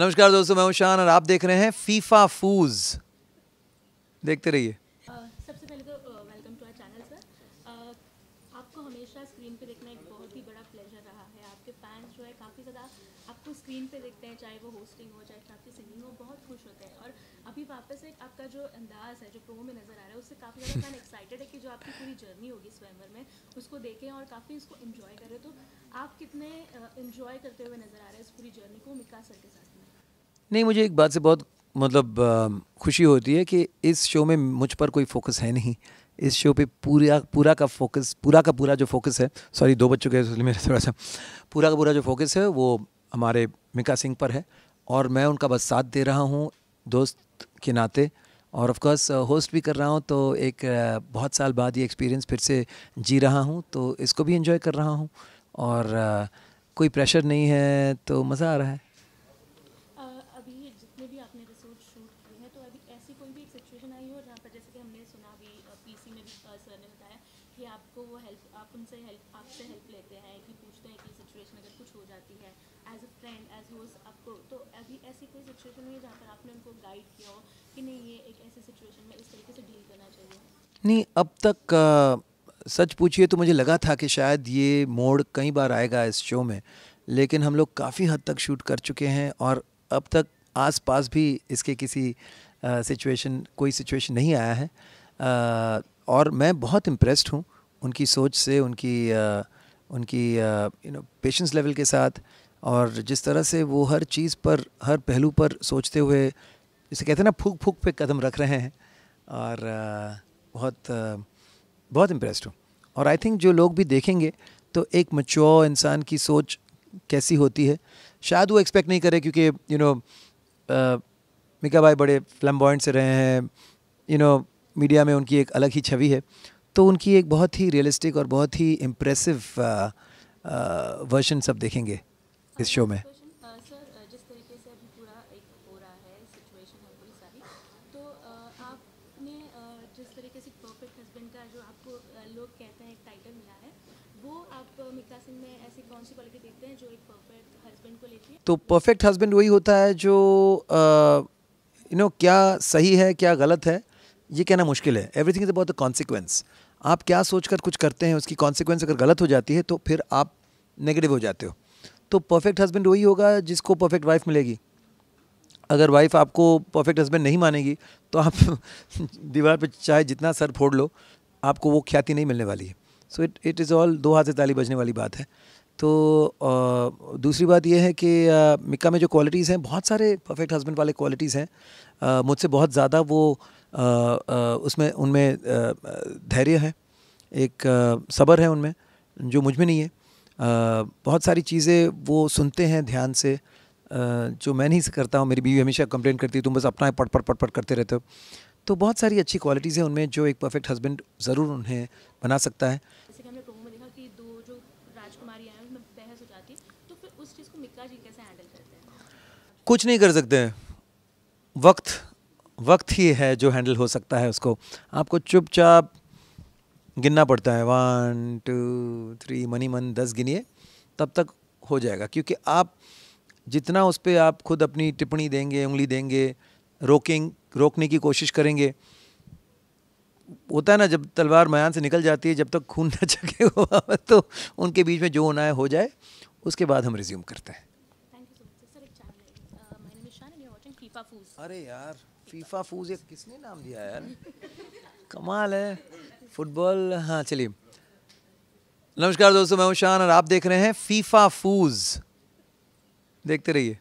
नमस्कार दोस्तों, मैं हूँ शान और आप देख रहे हैं फीफा फूज। देखते रहिए। सबसे पहले तो वेलकम टू चैनल सर आपको हमेशा स्क्रीन पे देखना एक बहुत ही बड़ा प्लेजर रहा है। आपके फैंस जो है आपको स्क्रीन देखते हैं, चाहे वो होस्टिंग हो, चाहे आपकी सिंगिंग हो, बहुत खुश होते हैं। और अभी वापस एक आपका जो अंदाज है, जो में नज़र आ रहा है, उससे काफ़ी ज़्यादा फ़ैन एक्साइटेड है कि जो आपकी पूरी जर्नी होगी में, उसको देखें और काफ़ी उसको करें। तो आप कितने इन्जॉय करते हुए नज़र आ रहे हैं इस पूरी जर्नी को मिका सर के साथ में? नहीं, मुझे एक बात से बहुत मतलब खुशी होती है कि इस शो में मुझ पर कोई फोकस है नहीं। इस शो पे पूरा पूरा का फोकस पूरा का पूरा जो फोकस है सॉरी दो बच्चों के इसलिए मेरा थोड़ा सा, पूरा का पूरा जो फोकस है, वो हमारे मिका सिंह पर है। और मैं उनका बस साथ दे रहा हूँ, दोस्त के नाते। और ऑफ़ कोर्स होस्ट भी कर रहा हूँ तो एक बहुत साल बाद ये एक्सपीरियंस फिर से जी रहा हूँ तो इसको भी एंजॉय कर रहा हूँ। और कोई प्रेशर नहीं है तो मज़ा आ रहा है अ, अभी जितने भी आपने एपिसोड शूट किए हैं तो अभी ऐसी सिचुएशन आई हो जहाँ पर जैसे कि हमने सुना भी पीसी में भी सर ने बताया कि आपको वो हेल्प आप उनसे हेल्प आपसे हेल्प लेते हैं कि पूछते हैं कि सिचुएशन अगर कुछ हो जाती है as a friend as host आपको तो अभी ऐसी कोई सिचुएशन हुई जहाँ पर आपने उनको गाइड किया हो कि नहीं ये एक ऐसी सिचुएशन में इस तरीके से डील करना चाहिए? नहीं अब तक अ, सच पूछिए तो मुझे लगा था कि शायद ये मोड़ कई बार आएगा इस शो में लेकिन हम लोग काफ़ी हद तक शूट कर चुके हैं और अब तक आस-पास भी इसके किसी सिचुएशन कोई सिचुएशन नहीं आया है। अ, और मैं बहुत इम्प्रेस्ड हूँ उनकी सोच से उनकी अ, उनकी यू नो पेशेंस लेवल के साथ। और जिस तरह से वो हर चीज़ पर हर पहलू पर सोचते हुए जिसे कहते हैं ना फूक फूक पे कदम रख रहे हैं। और बहुत बहुत इम्प्रेस्ड हूँ। और आई थिंक जो लोग भी देखेंगे तो एक मच्योर इंसान की सोच कैसी होती है शायद वो एक्सपेक्ट नहीं करे क्योंकि यू नो मिका भाई बड़े फ्लैम्बॉइंट से रहे हैं यू नो मीडिया में उनकी एक अलग ही छवि है। तो उनकी एक बहुत ही रियलिस्टिक और बहुत ही इम्प्रेसिव वर्जन सब देखेंगे इस शो में। तो परफेक्ट तो परफेक्ट हस्बैंड वही होता है जो यू नो क्या सही है, क्या गलत है, ये कहना मुश्किल है। Everything is about the consequence आप क्या सोचकर कुछ करते हैं, उसकी कॉन्सिक्वेंस अगर गलत हो जाती है तो फिर आप नेगेटिव हो जाते हो। तो परफेक्ट हस्बैंड वही होगा जिसको परफेक्ट वाइफ मिलेगी। अगर वाइफ आपको परफेक्ट हस्बैंड नहीं मानेगी तो आप दीवार पर चाहे जितना सर फोड़ लो, आपको वो ख्याति नहीं मिलने वाली है। So it it is all दो हाथ से ताली बजने वाली बात है। तो दूसरी बात यह है कि मिक्का में जो क्वालिटीज़ हैं, बहुत सारे परफेक्ट हस्बैंड वाले क्वालिटीज़ हैं। मुझसे बहुत ज़्यादा वो उसमें, उनमें धैर्य है, एक सब्र है उनमें, जो मुझमें नहीं है। बहुत सारी चीज़ें वो सुनते हैं ध्यान से जो मैं नहीं करता हूँ, मेरी बीवी हमेशा कंप्लेन करती है, तुम बस अपना पट पट पट पट करते रहते हो। तो बहुत सारी अच्छी क्वालिटीज़ हैं उनमें, जो एक परफेक्ट हस्बैंड ज़रूर उन्हें बना सकता है जैसे कि हमने प्रोमो में देखा कि दो जो राजकुमारी आए हैं उसमें बहस हो जाती है तो फिर उस चीज़ को मिक्का जी कैसे हैंडल करते हैं? कुछ नहीं कर सकते। वक्त वक्त ही है जो हैंडल हो सकता है उसको। आपको चुपचाप गिनना पड़ता है। वन टू थ्री मनी मन, दस गिनिए, तब तक हो जाएगा। क्योंकि आप जितना उस पर आप खुद अपनी टिप्पणी देंगे, उंगली देंगे रोकें रोकने की कोशिश करेंगे, होता है ना, जब तलवार मयान से निकल जाती है, जब तक खून न चके हुआ तो उनके बीच में जो होना है, हो जाए। उसके बाद हम रिज्यूम करते हैं। फूज अरे यार फीफा फूज ये किसने नाम दिया यार? कमाल है। फुटबॉल हाँ चलिए। नमस्कार दोस्तों मैं हूँ शान और आप देख रहे हैं फीफा फूज देखते रहिए।